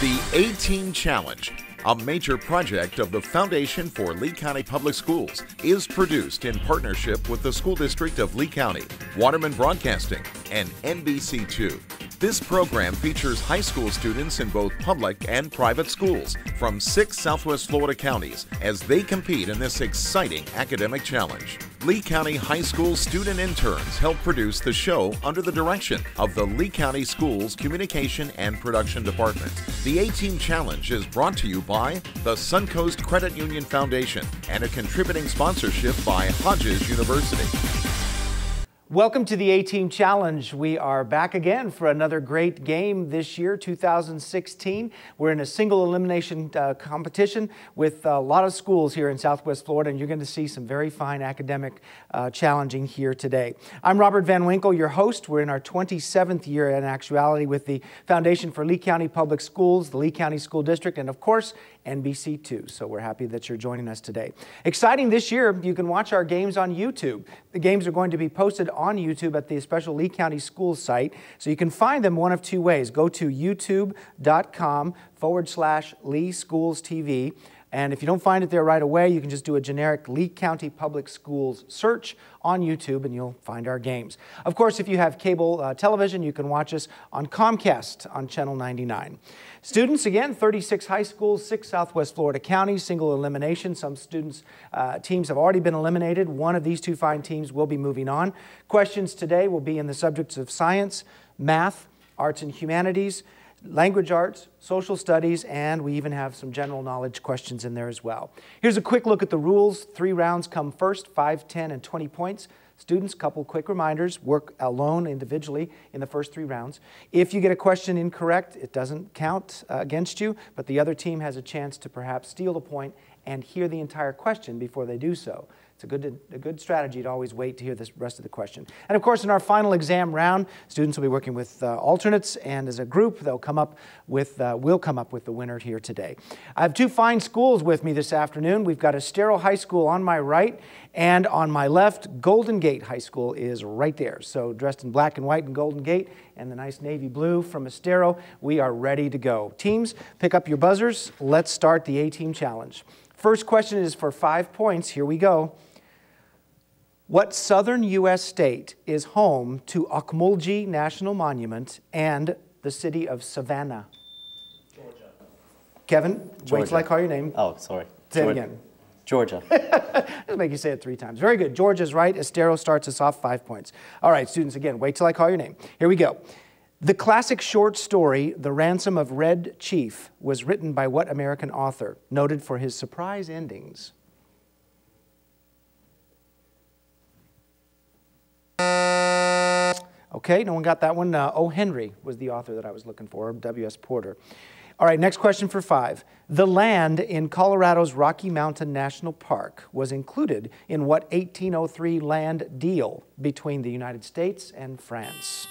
The A Team Challenge, a major project of the Foundation for Lee County Public Schools, is produced in partnership with the School District of Lee County, Waterman Broadcasting, and NBC2. This program features high school students in both public and private schools from six Southwest Florida counties as they compete in this exciting academic challenge. Lee County High School student interns help produce the show under the direction of the Lee County Schools Communication and Production Department. The A Team Challenge is brought to you by the Suncoast Credit Union Foundation and a contributing sponsorship by Hodges University. Welcome to the A-Team Challenge. We are back again for another great game this year, 2016. We're in a single elimination uh, competition with a lot of schools here in Southwest Florida, and you're going to see some very fine academic uh, challenging here today. I'm Robert Van Winkle, your host. We're in our 27th year in actuality with the Foundation for Lee County Public Schools, the Lee County School District, and of course, NBC2. So we're happy that you're joining us today. Exciting this year, you can watch our games on YouTube. The games are going to be posted on YouTube at the special Lee County Schools site. So you can find them one of two ways. Go to youtube.com forward slash Lee Schools TV. And if you don't find it there right away, you can just do a generic Lee County Public Schools search on YouTube and you'll find our games. Of course, if you have cable uh, television, you can watch us on Comcast on Channel 99. Students, again, 36 high schools, six Southwest Florida counties, single elimination. Some students, uh, teams have already been eliminated. One of these two fine teams will be moving on. Questions today will be in the subjects of science, math, arts and humanities, language arts, social studies, and we even have some general knowledge questions in there as well. Here's a quick look at the rules. Three rounds come first, 5, 10, and 20 points. Students, couple quick reminders, work alone individually in the first three rounds. If you get a question incorrect, it doesn't count uh, against you, but the other team has a chance to perhaps steal a point and hear the entire question before they do so. It's a good, a good strategy to always wait to hear the rest of the question. And of course, in our final exam round, students will be working with uh, alternates, and as a group, they'll come up with, uh, will come up with the winner here today. I have two fine schools with me this afternoon. We've got Estero High School on my right, and on my left, Golden Gate High School is right there. So dressed in black and white in Golden Gate, and the nice navy blue from Estero, we are ready to go. Teams, pick up your buzzers. Let's start the A-Team Challenge. First question is for five points. Here we go. What southern U.S. state is home to Ocmulgee National Monument and the city of Savannah? Georgia. Kevin, Georgia. wait till I call your name. Oh, sorry. Say Georgia. it again. Georgia. Let's make you say it three times. Very good. Georgia's right. Estero starts us off five points. All right, students, again, wait till I call your name. Here we go. The classic short story, The Ransom of Red Chief, was written by what American author, noted for his surprise endings? Okay, no one got that one. Uh, o. Henry was the author that I was looking for, W.S. Porter. All right, next question for five. The land in Colorado's Rocky Mountain National Park was included in what 1803 land deal between the United States and France?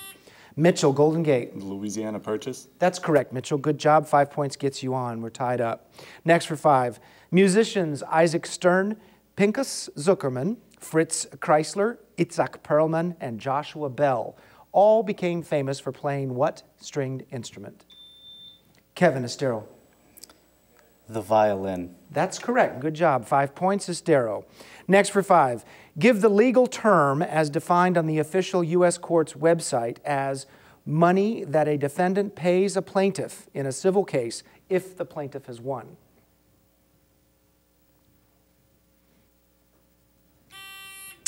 Mitchell, Golden Gate. Louisiana Purchase? That's correct, Mitchell. Good job. Five points gets you on. We're tied up. Next for five. Musicians Isaac Stern, Pinchas Zukerman, Fritz Kreisler, Itzhak Perlman, and Joshua Bell all became famous for playing what stringed instrument? Kevin Estero. The violin. That's correct. Good job. Five points, Estero. Next for five. Give the legal term as defined on the official U.S. Court's website as money that a defendant pays a plaintiff in a civil case if the plaintiff has won.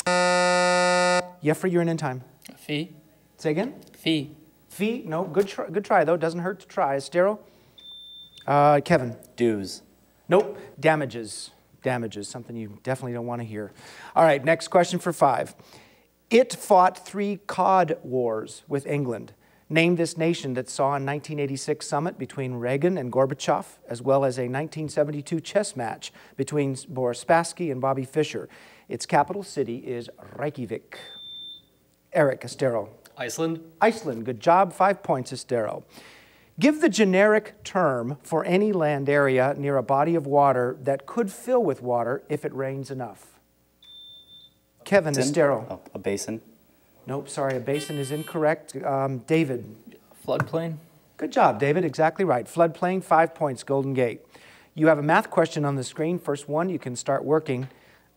Jeffrey, you're in in time. Fee. Say again? Fee. Fee? No, good try, good try though. Doesn't hurt to try. Estero? Uh, Kevin? Dues. Nope. Damages. Damages. Something you definitely don't want to hear. All right, next question for five. It fought three cod wars with England. Name this nation that saw a 1986 summit between Reagan and Gorbachev, as well as a 1972 chess match between Boris Spassky and Bobby Fischer. Its capital city is Reykjavik. Eric Estero. Iceland. Iceland, good job. Five points, Estero. Give the generic term for any land area near a body of water that could fill with water if it rains enough. Kevin Estero. Oh, a basin. Nope, sorry, a basin is incorrect. Um, David. Floodplain. Good job, David. Exactly right. Floodplain, five points, Golden Gate. You have a math question on the screen. First one, you can start working.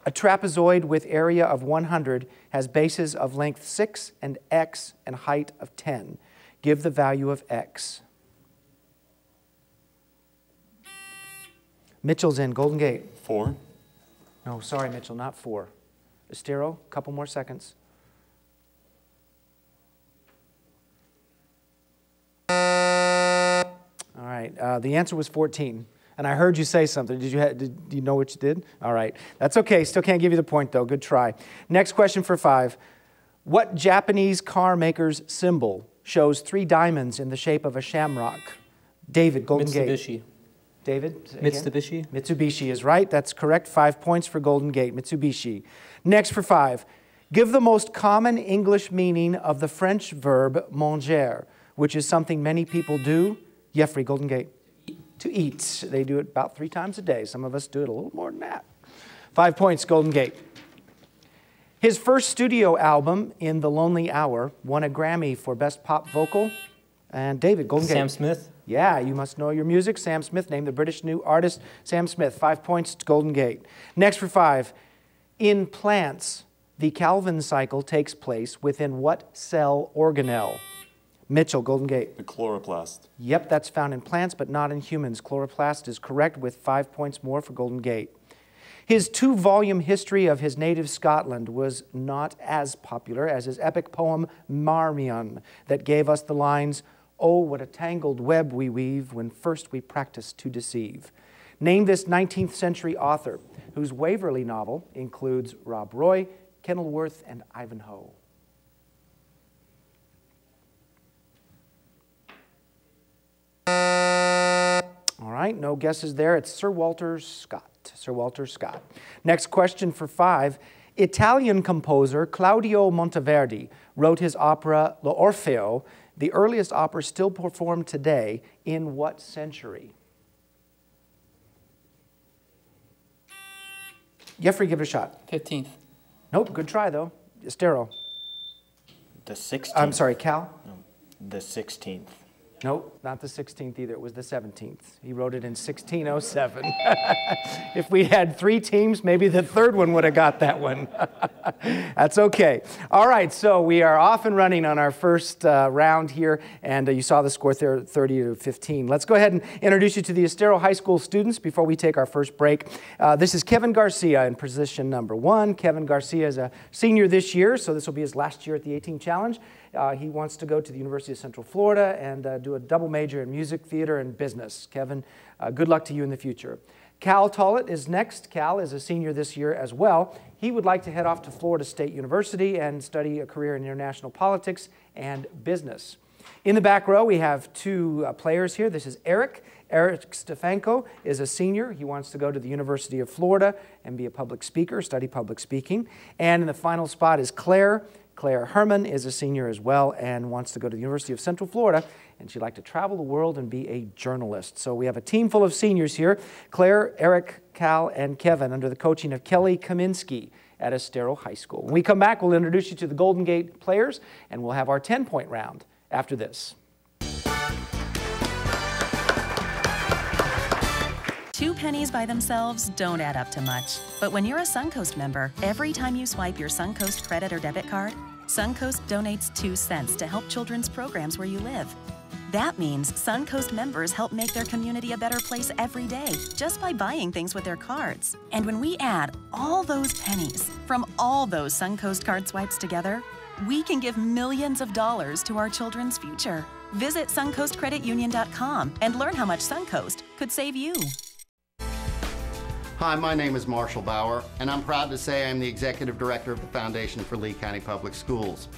A trapezoid with area of 100 has bases of length 6 and x and height of 10. Give the value of x. Mitchell's in, Golden Gate. Four. No, sorry, Mitchell, not 4. Estero, a couple more seconds. Uh, the answer was 14. And I heard you say something. Did you, ha- did, do you know what you did? All right. That's okay. Still can't give you the point, though. Good try. Next question for five. What Japanese car maker's symbol shows three diamonds in the shape of a shamrock? David, Golden Gate. Mitsubishi. David? say again. Mitsubishi. Mitsubishi is right. That's correct. Five points for Golden Gate. Mitsubishi. Next for five. Give the most common English meaning of the French verb manger, which is something many people do. Jeffrey, Golden Gate. To eat. They do it about three times a day. Some of us do it a little more than that. Five points, Golden Gate. His first studio album, In the Lonely Hour, won a Grammy for Best Pop Vocal. And David, Golden Gate. Sam Smith. Yeah, you must know your music. Sam Smith, named the British new artist. Sam Smith, five points to Golden Gate. Next for five. In plants, the Calvin cycle takes place within what cell organelle? Mitchell, Golden Gate. The chloroplast. Yep, that's found in plants, but not in humans. Chloroplast is correct with five points more for Golden Gate. His two volume history of his native Scotland was not as popular as his epic poem Marmion, that gave us the lines, Oh, what a tangled web we weave when first we practice to deceive. Name this 19th century author whose Waverley novel includes Rob Roy, Kenilworth, and Ivanhoe. All right, no guesses there. It's Sir Walter Scott. Sir Walter Scott. Next question for five. Italian composer Claudio Monteverdi wrote his opera L'Orfeo, the earliest opera still performed today, in what century? Jeffrey, give it a shot. 15th. Nope, good try though. Estero. The 16th. I'm sorry, Cal? The 16th. Nope, not the 16th either. It was the 17th. He wrote it in 1607. if we had three teams, maybe the third one would have got that one. That's okay. All right, so we are off and running on our first uh, round here, and uh, you saw the score there 30 to 15. Let's go ahead and introduce you to the Estero High School students before we take our first break. Uh, this is Kevin Garcia in position number one. Kevin Garcia is a senior this year, so this will be his last year at the A Team Challenge. Uh, he wants to go to the University of Central Florida and uh, do a double major in music, theater, and business. Kevin, uh, good luck to you in the future. Cal Tollett is next. Cal is a senior this year as well. He would like to head off to Florida State University and study a career in international politics and business. In the back row, we have two uh, players here. This is Eric. Eric Stefanko is a senior. He wants to go to the University of Florida and be a public speaker, study public speaking. And in the final spot is Claire. Claire Herman is a senior as well and wants to go to the University of Central Florida, and she'd like to travel the world and be a journalist. So we have a team full of seniors here Claire, Eric, Cal, and Kevin under the coaching of Kelly Kaminsky at Estero High School. When we come back, we'll introduce you to the Golden Gate players, and we'll have our 10 point round after this. Two pennies by themselves don't add up to much. But when you're a Suncoast member, every time you swipe your Suncoast credit or debit card, Suncoast donates two cents to help children's programs where you live. That means Suncoast members help make their community a better place every day just by buying things with their cards. And when we add all those pennies from all those Suncoast card swipes together, we can give millions of dollars to our children's future. Visit SuncoastCreditUnion.com and learn how much Suncoast could save you. Hi, my name is Marshall Bauer, and I'm proud to say I'm the Executive Director of the Foundation for Lee County Public Schools.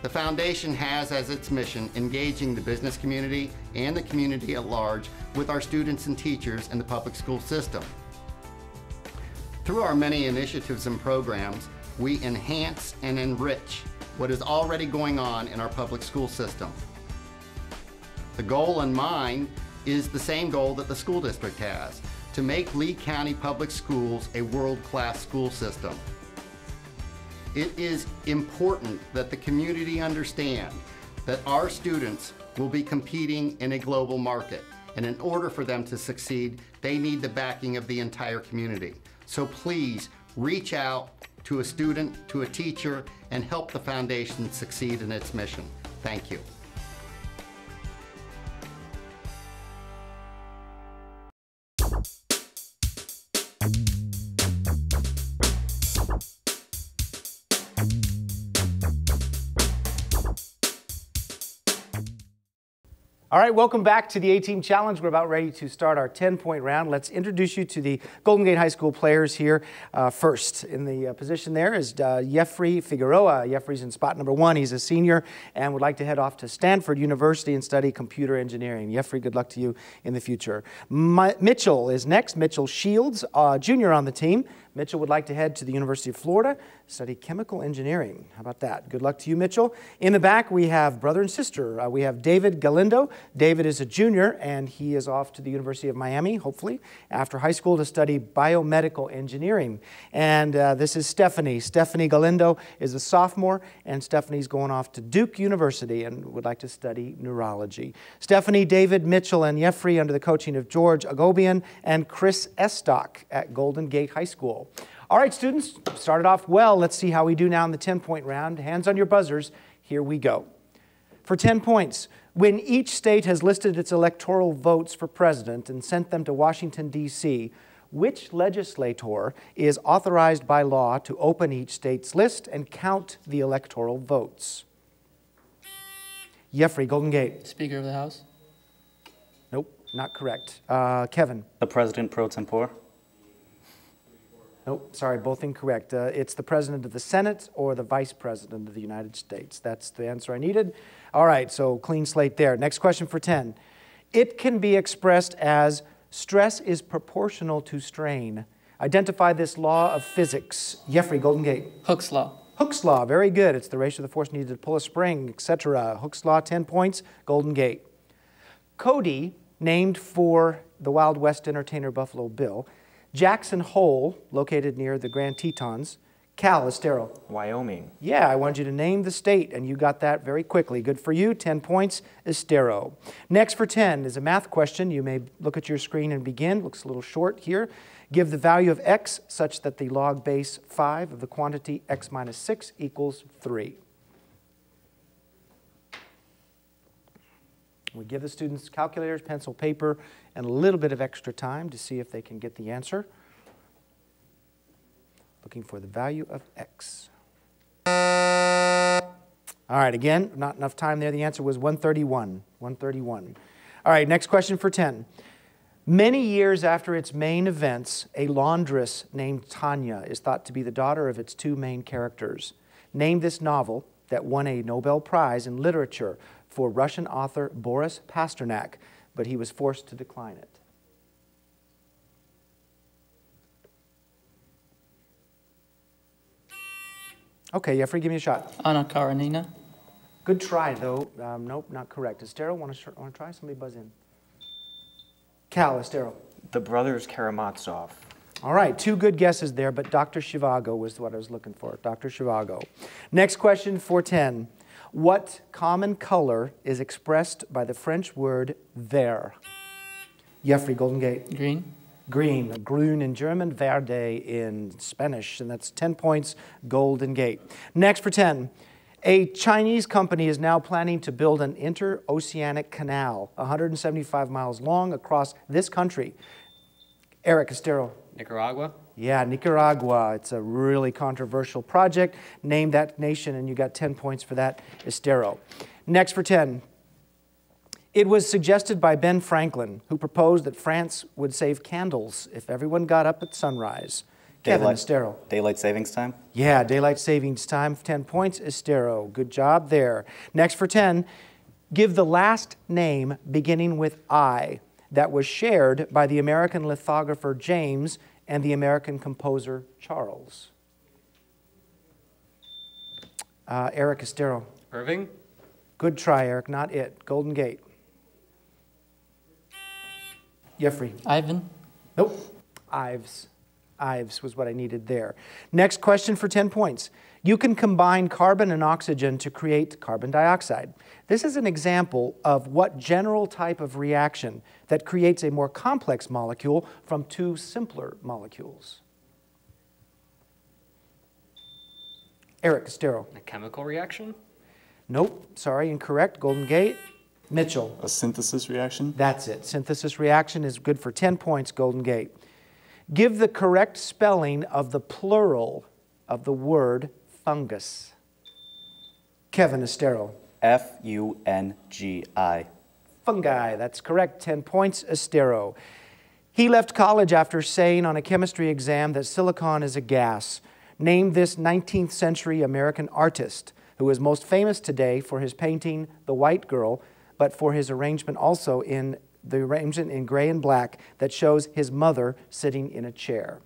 The Foundation has as its mission engaging the business community and the community at large with our students and teachers in the public school system. Through our many initiatives and programs, we enhance and enrich what is already going on in our public school system. The goal in mind is the same goal that the school district has, to make Lee County Public Schools a world-class school system. It is important that the community understand that our students will be competing in a global market. And in order for them to succeed, they need the backing of the entire community. So please reach out to a student, to a teacher, and help the foundation succeed in its mission. Thank you. All right, welcome back to the A-Team Challenge. We're about ready to start our 10-point round. Let's introduce you to the Golden Gate High School players here uh, first. In the uh, position there is uh, Jeffrey Figueroa. Jeffrey's in spot number one. He's a senior and would like to head off to Stanford University and study computer engineering. Jeffrey, good luck to you in the future. My, Mitchell is next. Mitchell Shields, uh, junior on the team. Mitchell would like to head to the University of Florida, study chemical engineering. How about that? Good luck to you, Mitchell. In the back, we have brother and sister. Uh, we have David Galindo. David is a junior, and he is off to the University of Miami, hopefully, after high school to study biomedical engineering. And uh, this is Stephanie. Stephanie Galindo is a sophomore, and Stephanie's going off to Duke University and would like to study neurology. Stephanie, David, Mitchell, and Jeffrey under the coaching of George Agobian and Chris Estock at Golden Gate High School. All right, students, started off well. Let's see how we do now in the 10-point round. Hands on your buzzers. Here we go. For 10 points, when each state has listed its electoral votes for president and sent them to Washington, D.C., which legislator is authorized by law to open each state's list and count the electoral votes? Jeffrey, Golden Gate. Speaker of the House. Nope, not correct. Uh, Kevin. The President pro tempore. Nope, sorry, both incorrect. Uh, it's the President of the Senate or the Vice President of the United States. That's the answer I needed. All right, so clean slate there. Next question for 10. It can be expressed as stress is proportional to strain. Identify this law of physics. Jeffrey, Golden Gate. Hooke's Law. Hooke's Law, very good. It's the ratio of the force needed to pull a spring, etc. Hooke's Law, 10 points. Golden Gate. Cody, named for the Wild West entertainer Buffalo Bill, Jackson Hole, located near the Grand Tetons. Cal Estero. Wyoming. Yeah, I wanted you to name the state, and you got that very quickly. Good for you. 10 points, Estero. Next for 10 is a math question. You may look at your screen and begin. Looks a little short here. Give the value of x such that the log base 5 of the quantity x minus 6 equals 3. We give the students calculators, pencil, paper, and a little bit of extra time to see if they can get the answer. Looking for the value of x. All right, again, not enough time there. The answer was 131. 131. All right, next question for 10. Many years after its main events, a laundress named Tanya is thought to be the daughter of its two main characters. Name this novel that won a Nobel Prize in Literature for Russian author Boris Pasternak, but he was forced to decline it. Okay, Jeffrey, give me a shot. Anna Karenina. Good try, though. Um, nope, not correct. Estero, want to want to try? Somebody buzz in. Cal, Estero. The Brothers Karamazov. All right, two good guesses there, but Dr. Zhivago was what I was looking for. Dr. Zhivago. Next question for 10. What common color is expressed by the French word vert? Jeffrey, Golden Gate. Green. Green, grün in German, verde in Spanish, and that's 10 points, Golden Gate. Next for 10. A Chinese company is now planning to build an interoceanic canal 175 miles long across this country. Eric Estero. Nicaragua? Yeah, Nicaragua. It's a really controversial project. Name that nation, and you got 10 points for that, Estero. Next for 10. It was suggested by Ben Franklin, who proposed that France would save candles if everyone got up at sunrise. Kevin Daylight- Estero. Daylight savings time. Yeah, daylight savings time, 10 points, Estero. Good job there. Next for 10, give the last name beginning with I that was shared by the American lithographer James and the American composer Charles. Uh, Eric Estero. Irving? Good try, Eric. Not it. Golden Gate. Jeffrey. Ivan. Nope. Ives. Ives was what I needed there. Next question for 10 points. You can combine carbon and oxygen to create carbon dioxide. This is an example of what general type of reaction that creates a more complex molecule from two simpler molecules. Eric Estero. A chemical reaction? Nope, sorry, incorrect. Golden Gate. Mitchell. A synthesis reaction? That's it. Synthesis reaction is good for 10 points, Golden Gate. Give the correct spelling of the plural of the word fungus. Kevin Estero. F U N G I. Fungi, that's correct. 10 points, Estero. He left college after saying on a chemistry exam that silicon is a gas. Name this 19th century American artist who is most famous today for his painting The White Girl, but for his arrangement also in the arrangement in gray and black that shows his mother sitting in a chair.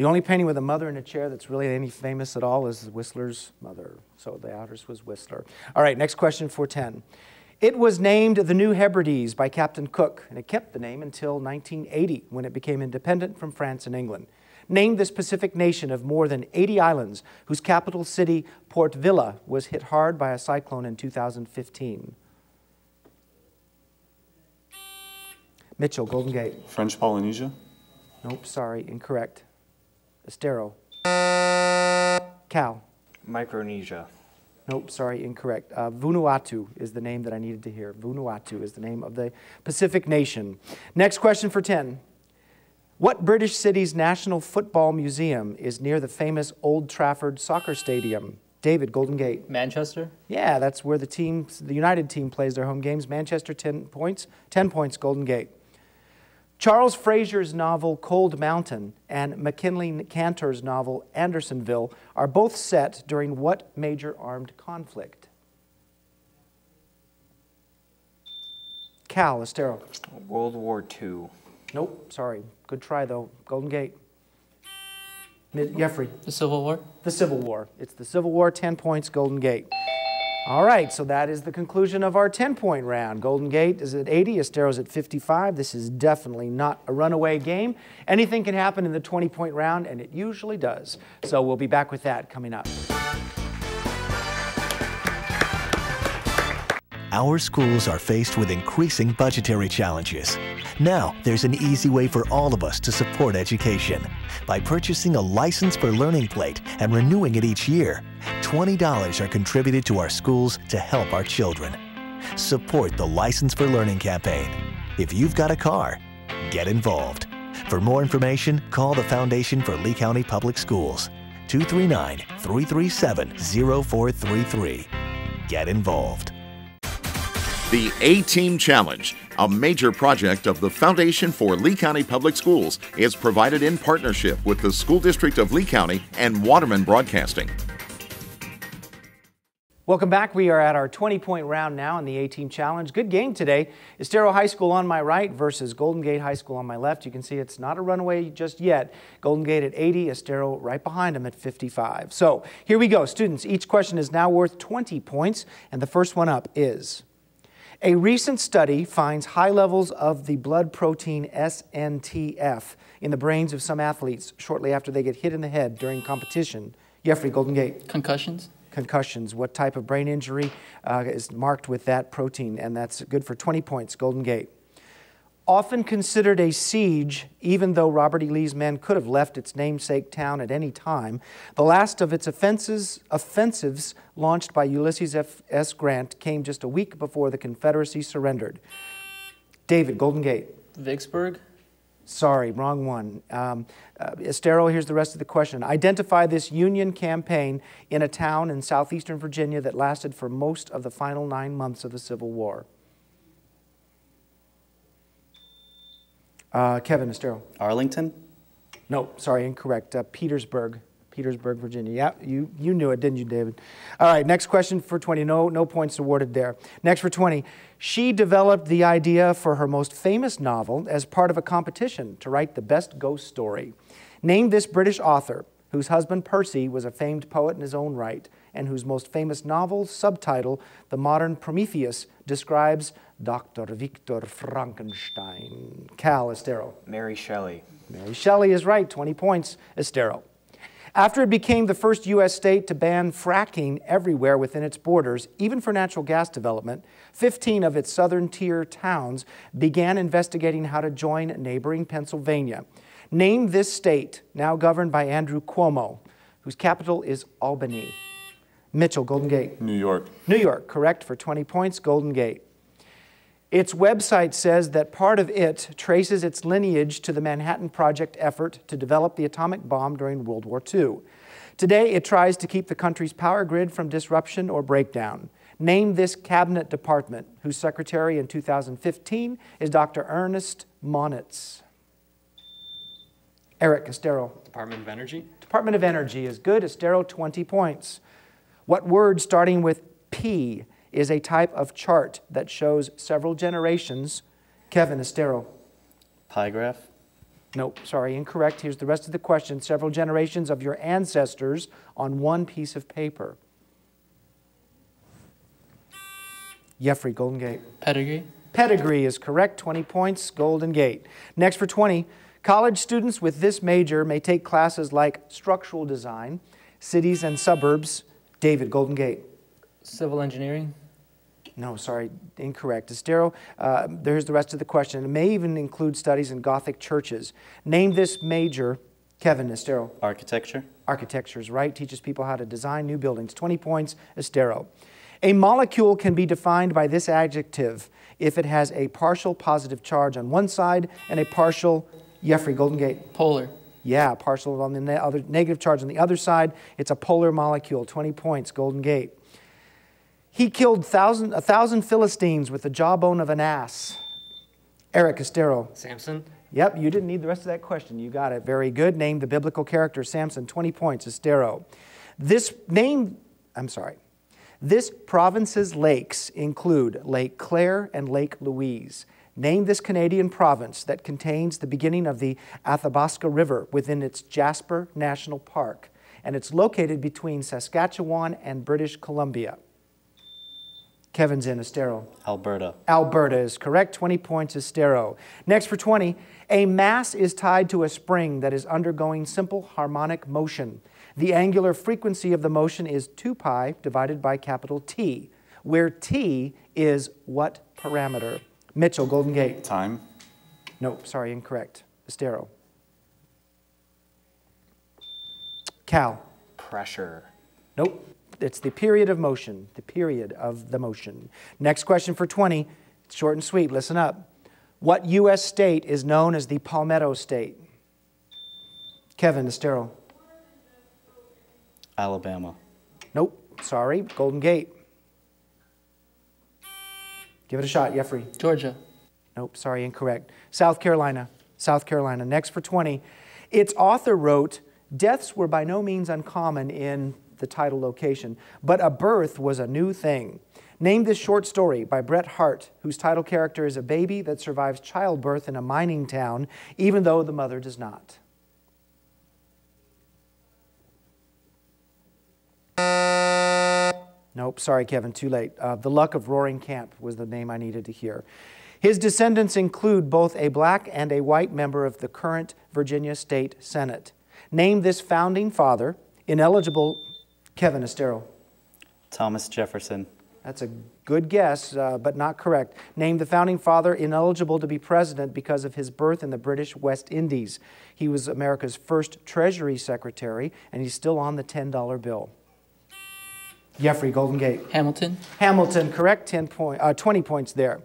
The only painting with a mother in a chair that's really any famous at all is Whistler's mother. So the artist was Whistler. All right, next question for 10. It was named the New Hebrides by Captain Cook, and it kept the name until 1980 when it became independent from France and England. Named this Pacific nation of more than 80 islands, whose capital city, Port Vila, was hit hard by a cyclone in 2015. Mitchell, Golden Gate. French Polynesia? Nope, sorry, incorrect. Estero. Cal. Micronesia. Nope, sorry, incorrect. Uh, Vanuatu is the name that I needed to hear. Vanuatu is the name of the Pacific nation. Next question for 10. What British city's National Football Museum is near the famous Old Trafford Soccer Stadium? David, Golden Gate. Manchester? Yeah, that's where the team, the United team plays their home games. Manchester, 10 points. 10 points, Golden Gate. Charles Frazier's novel Cold Mountain and MacKinlay Kantor's novel Andersonville are both set during what major armed conflict? Cal, Estero. World War II. Nope, sorry. Good try, though. Golden Gate. Mid- Jeffrey. The Civil War? The Civil War. It's the Civil War, 10 points, Golden Gate. All right, so that is the conclusion of our 10 point round. Golden Gate is at 80, Estero's at 55. This is definitely not a runaway game. Anything can happen in the 20 point round, and it usually does. So we'll be back with that coming up. Our schools are faced with increasing budgetary challenges. Now, there's an easy way for all of us to support education. By purchasing a license for learning plate and renewing it each year, $20 are contributed to our schools to help our children. Support the License for Learning campaign. If you've got a car, get involved. For more information, call the Foundation for Lee County Public Schools, 239 337 0433. Get involved. The A Team Challenge, a major project of the Foundation for Lee County Public Schools, is provided in partnership with the School District of Lee County and Waterman Broadcasting. Welcome back. We are at our 20 point round now in the A Team Challenge. Good game today. Estero High School on my right versus Golden Gate High School on my left. You can see it's not a runaway just yet. Golden Gate at 80, Estero right behind them at 55. So here we go. Students, each question is now worth 20 points, and the first one up is. A recent study finds high levels of the blood protein SNTF in the brains of some athletes shortly after they get hit in the head during competition. Jeffrey Golden Gate. Concussions? Concussions. What type of brain injury uh, is marked with that protein? And that's good for 20 points. Golden Gate often considered a siege, even though Robert E. Lee's men could have left its namesake town at any time. The last of its offenses, offensives launched by Ulysses F. S. Grant came just a week before the Confederacy surrendered. David, Golden Gate. Vicksburg? Sorry, wrong one. Um, uh, Estero, here's the rest of the question. Identify this Union campaign in a town in southeastern Virginia that lasted for most of the final nine months of the Civil War. Uh, Kevin Estero. Arlington? No, sorry, incorrect. Uh, Petersburg. Petersburg, Virginia. Yeah, you, you knew it, didn't you, David? All right, next question for 20. No, no points awarded there. Next for 20. She developed the idea for her most famous novel as part of a competition to write the best ghost story. Name this British author whose husband Percy was a famed poet in his own right and whose most famous novel subtitle, The Modern Prometheus, describes Dr. Victor Frankenstein. Cal Estero. Mary Shelley. Mary Shelley is right, 20 points, Estero. After it became the first U.S. state to ban fracking everywhere within its borders, even for natural gas development, 15 of its southern tier towns began investigating how to join neighboring Pennsylvania. Name this state, now governed by Andrew Cuomo, whose capital is Albany. Mitchell, Golden Gate. New York. New York, correct for 20 points, Golden Gate. Its website says that part of it traces its lineage to the Manhattan Project effort to develop the atomic bomb during World War II. Today, it tries to keep the country's power grid from disruption or breakdown. Name this cabinet department, whose secretary in 2015 is Dr. Ernest Moniz. Eric Estero. Department of Energy. Department of Energy is good. Estero, 20 points. What word starting with P is a type of chart that shows several generations? Kevin Estero. Pie graph. Nope, sorry, incorrect. Here's the rest of the question. Several generations of your ancestors on one piece of paper. Jeffrey, Golden Gate. Pedigree. Pedigree is correct, 20 points, Golden Gate. Next for 20, college students with this major may take classes like structural design, cities and suburbs. David, Golden Gate. Civil engineering. No, sorry, incorrect. Estero, uh, there's the rest of the question. It may even include studies in Gothic churches. Name this major, Kevin Estero. Architecture. Architecture is right, teaches people how to design new buildings. 20 points, Estero. A molecule can be defined by this adjective if it has a partial positive charge on one side and a partial, Jeffrey Golden Gate. Polar. Yeah, partial on the ne other, negative charge on the other side. It's a polar molecule. 20 points, Golden Gate. He killed thousand, a thousand Philistines with the jawbone of an ass. Eric Estero. Samson. Yep, you didn't need the rest of that question. You got it. Very good. Name the biblical character Samson. 20 points, Estero. This name, I'm sorry. This province's lakes include Lake Claire and Lake Louise. Name this Canadian province that contains the beginning of the Athabasca River within its Jasper National Park, and it's located between Saskatchewan and British Columbia. Kevin's in Estero. Alberta. Alberta is correct. 20 points, Estero. Next for 20, a mass is tied to a spring that is undergoing simple harmonic motion. The angular frequency of the motion is 2 pi divided by capital T, where T is what parameter? Mitchell, Golden Gate. Time. Nope, sorry, incorrect. Estero. Cal. Pressure. Nope. It's the period of motion, the period of the motion. Next question for 20. It's short and sweet. Listen up. What U.S. state is known as the Palmetto State? Kevin Estero. Alabama. Nope. Sorry. Golden Gate. Give it a shot, Jeffrey. Georgia. Nope. Sorry, incorrect. South Carolina. South Carolina. Next for 20. Its author wrote, Deaths were by no means uncommon in the title location, but a birth was a new thing. Name this short story by Bret Harte, whose title character is a baby that survives childbirth in a mining town, even though the mother does not. Nope, sorry, Kevin, too late. Uh, the Luck of Roaring Camp was the name I needed to hear. His descendants include both a black and a white member of the current Virginia State Senate. Name this founding father, ineligible Kevin Estero. Thomas Jefferson. That's a good guess, uh, but not correct. Name the founding father ineligible to be president because of his birth in the British West Indies. He was America's first Treasury Secretary, and he's still on the $10 bill. Jeffrey Golden Gate. Hamilton. Hamilton, correct. 10 point, uh, 20 points there.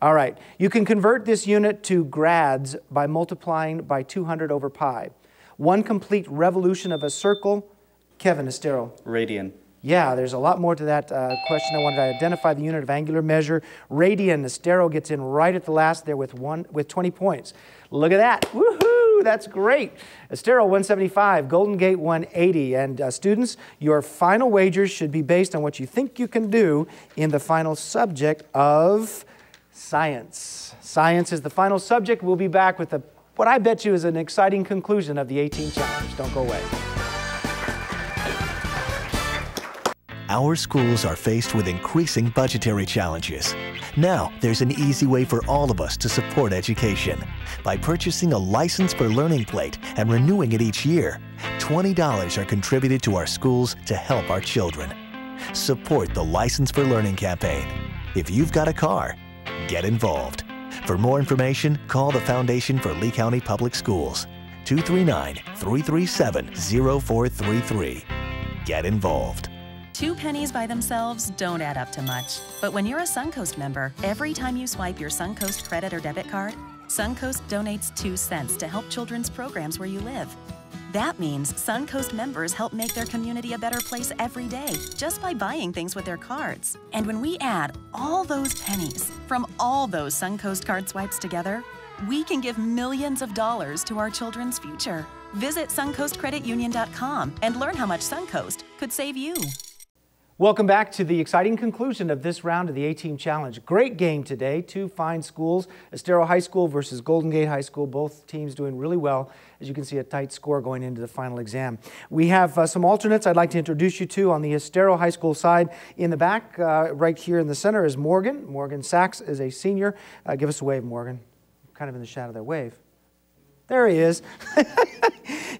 All right. You can convert this unit to grads by multiplying by 200 over pi. One complete revolution of a circle. Kevin Estero. Radian. Yeah, there's a lot more to that uh, question. I wanted to identify the unit of angular measure. Radian, Estero gets in right at the last there with, one, with 20 points. Look at that. Woohoo! That's great. Estero 175, Golden Gate 180. And uh, students, your final wagers should be based on what you think you can do in the final subject of science. Science is the final subject. We'll be back with a, what I bet you is an exciting conclusion of the A-Team Challenge. Don't go away. Our schools are faced with increasing budgetary challenges. Now, there's an easy way for all of us to support education. By purchasing a license for learning plate and renewing it each year, $20 are contributed to our schools to help our children. Support the License for Learning campaign. If you've got a car, get involved. For more information, call the Foundation for Lee County Public Schools, 239 337 0433. Get involved. Two pennies by themselves don't add up to much. But when you're a Suncoast member, every time you swipe your Suncoast credit or debit card, Suncoast donates 2 cents to help children's programs where you live. That means Suncoast members help make their community a better place every day just by buying things with their cards. And when we add all those pennies from all those Suncoast card swipes together, we can give millions of dollars to our children's future. Visit SuncoastCreditUnion.com and learn how much Suncoast could save you. Welcome back to the exciting conclusion of this round of the A-Team Challenge. Great game today, two fine schools, Estero High School versus Golden Gate High School. Both teams doing really well. As you can see, a tight score going into the final exam. We have uh, some alternates I'd like to introduce you to on the Estero High School side. In the back, uh, right here in the center, is Morgan. Morgan Sachs is a senior. Uh, give us a wave, Morgan. Kind of in the shadow there. Wave. There he is.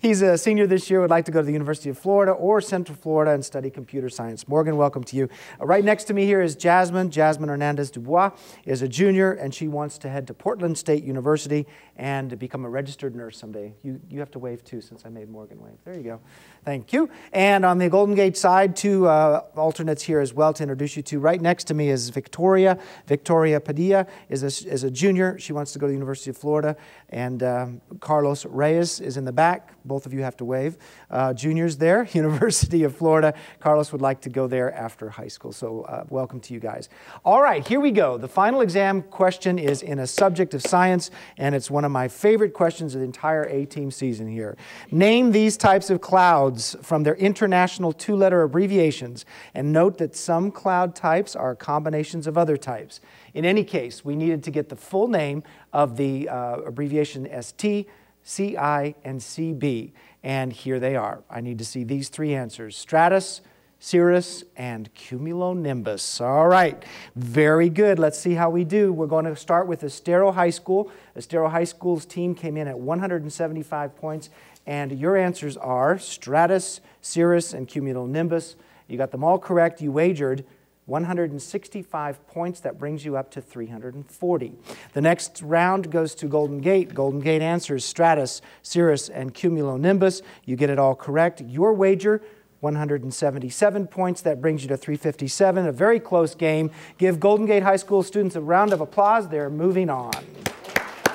He's a senior this year, would like to go to the University of Florida or Central Florida and study computer science. Morgan, welcome to you. Uh, right next to me here is Jasmine. Jasmine Hernandez Dubois is a junior, and she wants to head to Portland State University and become a registered nurse someday. You, you have to wave too, since I made Morgan wave. There you go. Thank you. And on the Golden Gate side, two uh, alternates here as well to introduce you to. Right next to me is Victoria. Victoria Padilla is a, is a junior. She wants to go to the University of Florida. And um, Carlos Reyes is in the back. Both of you have to wave. Uh, juniors there, University of Florida. Carlos would like to go there after high school. So uh, welcome to you guys. All right, here we go. The final exam question is in a subject of science, and it's one of my favorite questions of the entire A-team season here. Name these types of clouds from their international two-letter abbreviations, and note that some cloud types are combinations of other types. In any case, we needed to get the full name of the uh, abbreviation ST, CI, and CB. And here they are. I need to see these three answers stratus, cirrus, and cumulonimbus. All right, very good. Let's see how we do. We're going to start with Estero High School. Estero High School's team came in at 175 points, and your answers are stratus, cirrus, and cumulonimbus. You got them all correct. You wagered 165 points. That brings you up to 340. The next round goes to Golden Gate. Golden Gate answers stratus, cirrus, and cumulonimbus. You get it all correct. Your wager 177 points. That brings you to 357. A very close game. Give Golden Gate High School students a round of applause. They're moving on.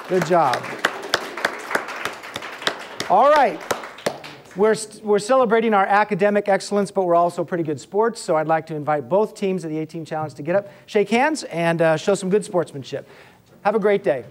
Good job. All right. We're, we're celebrating our academic excellence, but we're also pretty good sports. So I'd like to invite both teams of the A-Team Challenge to get up, shake hands, and uh, show some good sportsmanship. Have a great day.